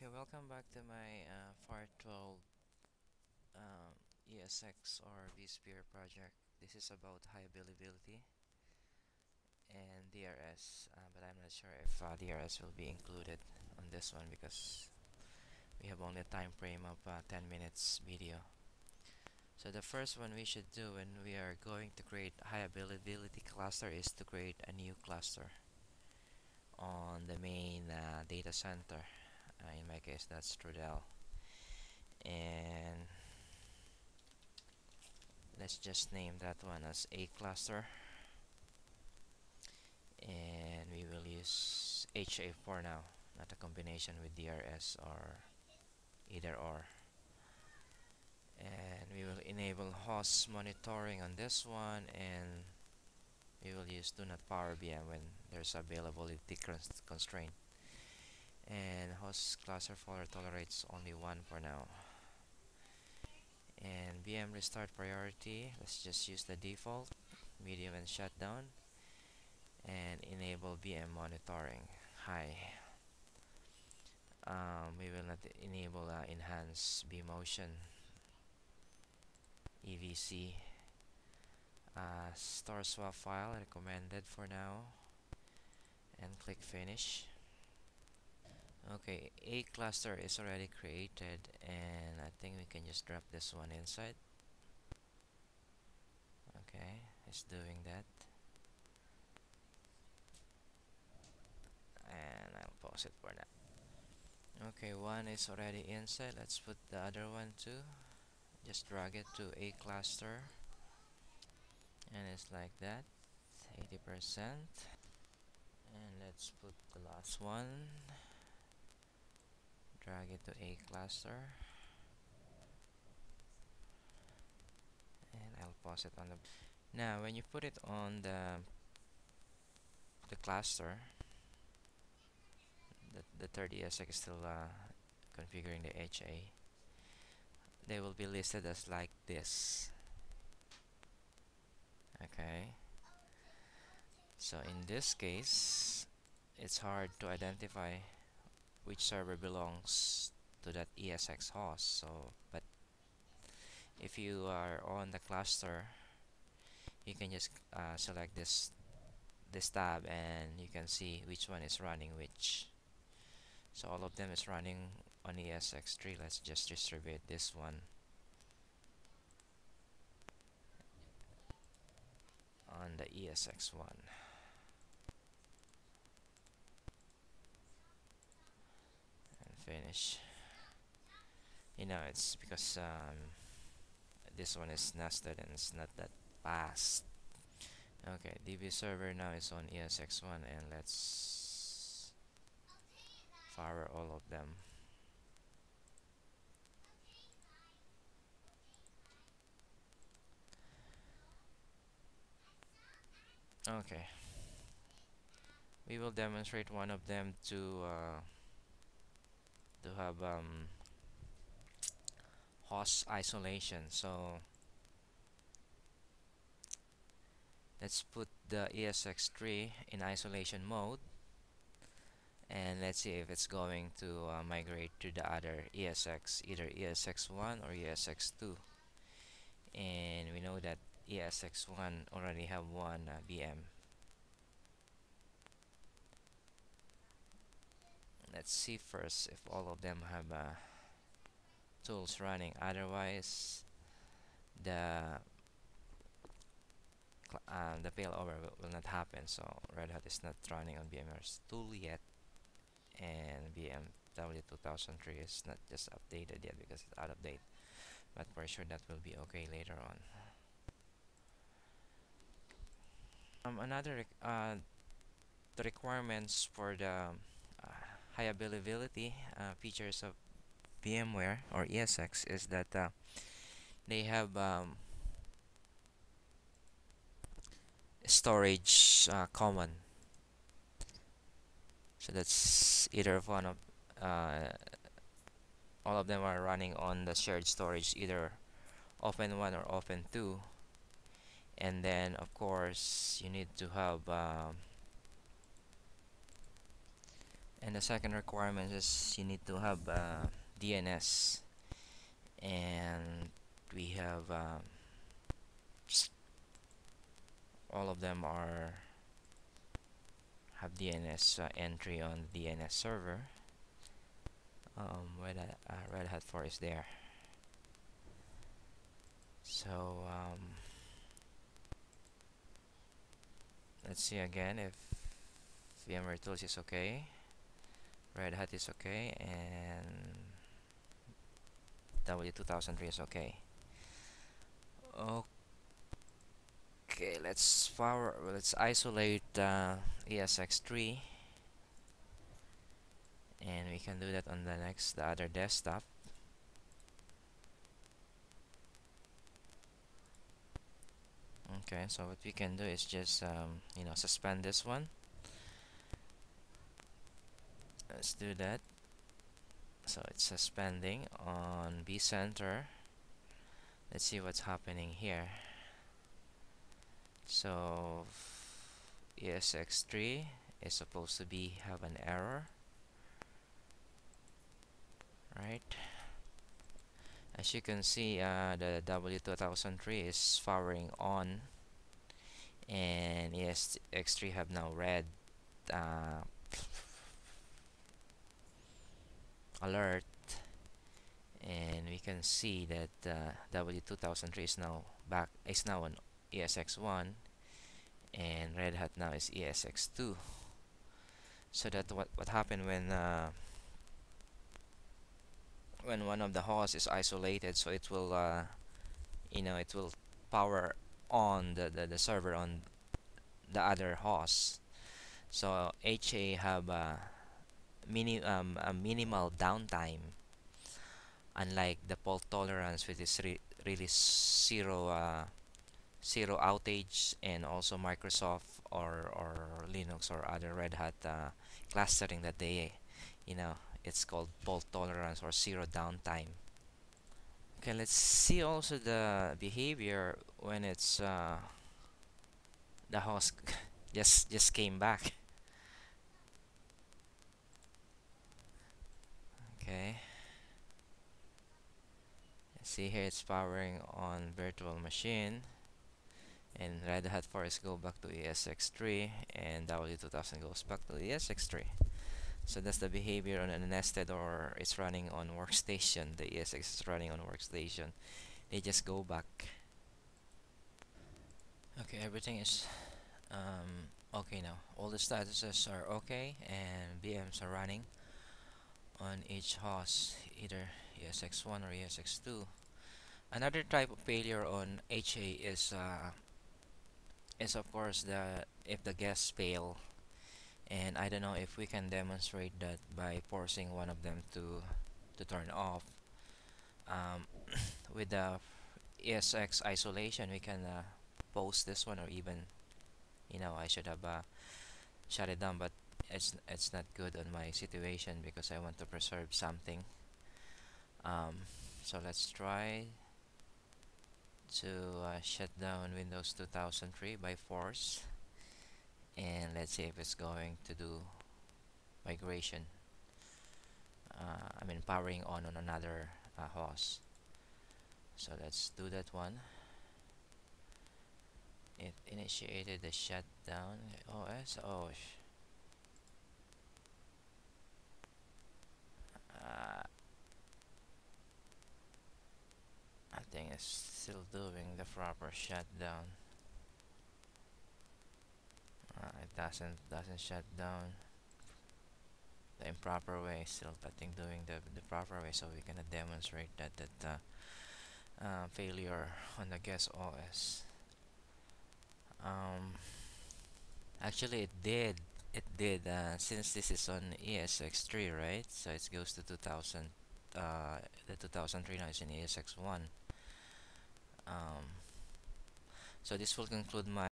Okay, welcome back to my uh, FAR12 um, ESX or vSphere project. This is about high availability and DRS, uh, but I'm not sure if uh, DRS will be included on this one because we have only a time frame of uh, 10 minutes video. So the first one we should do when we are going to create high availability cluster is to create a new cluster on the main uh, data center uh, in my case that's Trudel and let's just name that one as a cluster. And we will use HA for now not a combination with DRS or either or. And we will enable host monitoring on this one and we will use do not power VM when there's availability constraint and host cluster folder tolerates only one for now. And VM restart priority. Let's just use the default medium and shutdown. And enable VM monitoring. High um, we will not enable uh, enhance vMotion EVC uh, store swap file recommended for now. And click finish okay a cluster is already created and I think we can just drop this one inside. Okay it's doing that. And I'll pause it for now. Okay one is already inside. Let's put the other one too. Just drag it to a cluster. And it's like that 80% and let's put the last one drag it to a cluster. And I'll pause it on the now when you put it on the the cluster the, the third ESX is still uh, configuring the HA they will be listed as like this. Okay. So in this case it's hard to identify which server belongs to that ESX host so but if you are on the cluster you can just uh, select this this tab and you can see which one is running which. So all of them is running on ESX3 let's just distribute this one. On the ESX1 finish. You know it's because um, this one is nested and it's not that fast. Okay DB server now is on ESX1 and let's fire all of them. Okay. We will demonstrate one of them to uh, to have um, host isolation. So let's put the ESX3 in isolation mode. And let's see if it's going to uh, migrate to the other ESX either ESX1 or ESX2 and we know that ESX1 already have one uh, VM let's see first if all of them have uh, tools running. Otherwise the uh, the failover will, will not happen. So Red Hat is not running on VMware's tool yet. And BMW 2003 is not just updated yet because it's out of date. But for sure that will be okay later on. Um, another uh, the requirements for the high availability uh, features of VMware or ESX is that uh, they have um, storage uh, common. So that's either one of uh, all of them are running on the shared storage either open 1 or open 2 and then of course you need to have um, And the second requirement is you need to have uh, DNS and we have um, all of them are have DNS uh, entry on the DNS server. Um, Red, Hat, uh, Red Hat 4 is there. So um, let's see again if VMware Tools is okay Red Hat is okay and W2003 is okay. Okay let's power let's isolate uh, ESX3 and we can do that on the next the other desktop. Okay so what we can do is just um, you know suspend this one let's do that. So it's suspending on vCenter. Let's see what's happening here. So ESX3 is supposed to be have an error. Right? As you can see uh, the W2003 is powering on. And ESX3 have now red uh, alert and we can see that uh, W2003 is now back is now on ESX1 and Red Hat now is ESX2 so that what what happened when uh, when one of the hosts is isolated so it will uh, you know it will power on the, the, the server on the other host so HA have a, mini, um, a minimal downtime unlike the fault tolerance which is re really zero uh, zero outage and also Microsoft or, or Linux or other Red Hat uh, clustering that they you know it's called fault tolerance or zero downtime. Okay let's see also the behavior when it's uh, the host just just came back okay. See here it's powering on virtual machine. And Red Hat Forest go back to ESX3 and W2000 goes back to ESX3 so that's the behavior on a nested or it's running on workstation. The ESX is running on workstation. They just go back. Okay everything is um, okay now. All the statuses are okay and VMs are running on each host either ESX1 or ESX2 another type of failure on HA is uh, is of course the if the guests fail. And I don't know if we can demonstrate that by forcing one of them to to turn off. Um, with the ESX isolation we can uh, post this one or even you know I should have uh, shut it down. But it's it's not good on my situation because I want to preserve something. Um, so let's try to uh, shut down Windows 2003 by force and let's see if it's going to do migration uh, I mean powering on on another uh, host. So let's do that one. It initiated the shutdown. OS oh I think it's still doing the proper shutdown. Uh, it doesn't doesn't shut down. The improper way still I think doing the, the proper way so we can demonstrate that that uh, uh, failure on the guest OS um, actually it did it did uh, since this is on ESX3 right? So it goes to 2000 uh, the 2003 now is in ESX1 um, so this will conclude my